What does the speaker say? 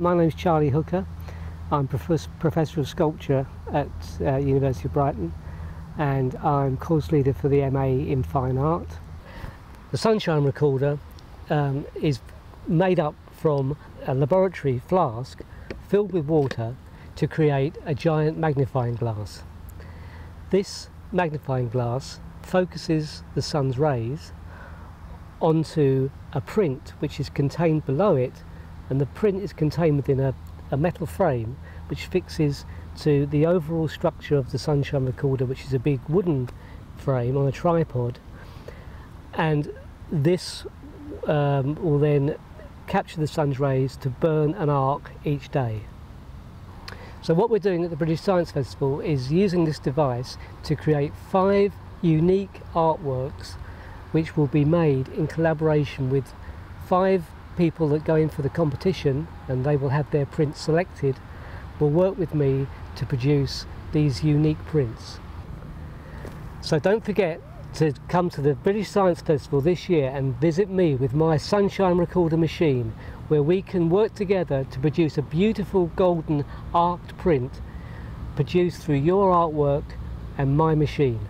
My name's Charlie Hooker. I'm professor, professor of sculpture at uh, University of Brighton and I'm course leader for the MA in Fine Art. The Sunshine Recorder um, is made up from a laboratory flask filled with water to create a giant magnifying glass. This magnifying glass focuses the sun's rays onto a print which is contained below it and the print is contained within a, a metal frame which fixes to the overall structure of the sunshine recorder which is a big wooden frame on a tripod and this um, will then capture the sun's rays to burn an arc each day. So what we're doing at the British Science Festival is using this device to create five unique artworks which will be made in collaboration with five people that go in for the competition and they will have their prints selected will work with me to produce these unique prints. So don't forget to come to the British Science Festival this year and visit me with my Sunshine Recorder machine where we can work together to produce a beautiful golden arced print produced through your artwork and my machine.